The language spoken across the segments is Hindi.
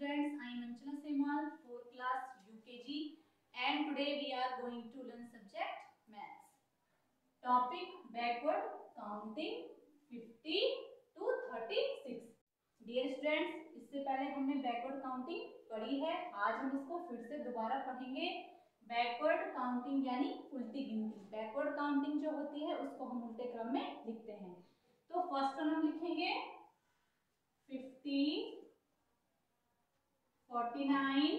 students, I am Anchana Semal, 4th class UKG and today we are going to learn subject maths. Topic backward counting 50 to 36. Dear students, इससे पहले हमने बैकवर्ड काउंटिंग पढ़ी है आज हम इसको फिर से दोबारा पढ़ेंगे बैकवर्ड काउंटिंग यानी उल्टी गिनती बैकवर्ड काउंटिंग जो होती है उसको हम उल्टे क्रम में लिखते हैं तो फ़र्स्ट हम लिखेंगे fifty 49,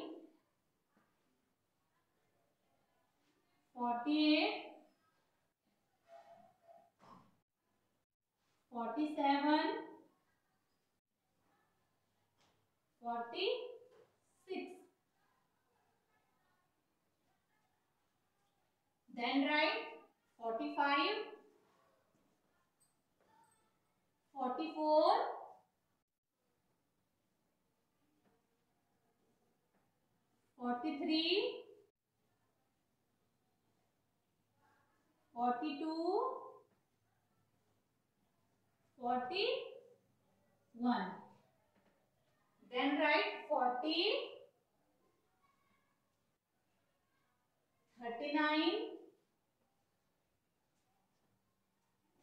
48, 47, 46. Then write 45, 44, forty three forty two forty one then write forty thirty nine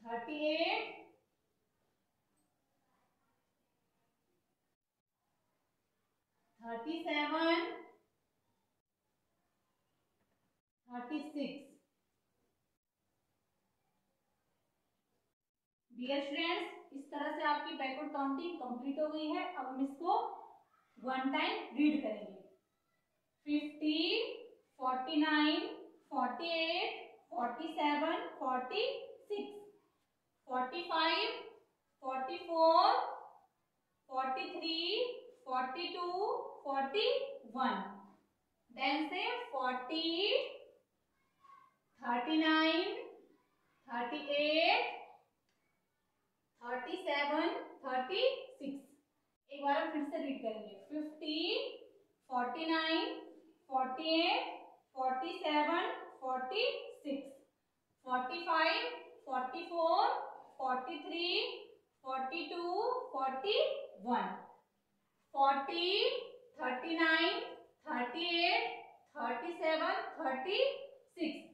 thirty eight thirty seven thirty six. Dear students इस तरह से आपकी बैकवर्ड काउंटिंग कंप्लीट हो गई है। अब हम इसको वन टाइम रीड करेंगे। Fifty forty nine forty eight forty seven forty six forty five forty four forty three forty two forty one then say forty thirty nine, thirty eight, thirty seven, thirty six. एक बार हम फिर से रीड करेंगे। Fifty forty nine forty eight forty seven forty six forty five forty four forty three forty two forty one forty thirty nine thirty eight thirty seven thirty six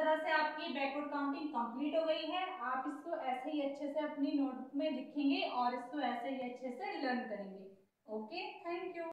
तरह से आपकी बैकवर्ड काउंटिंग कंप्लीट हो गई है। आप इसको ऐसे ही अच्छे से अपनी नोटबुक में लिखेंगे और इसको ऐसे ही अच्छे से लर्न करेंगे। Okay thank you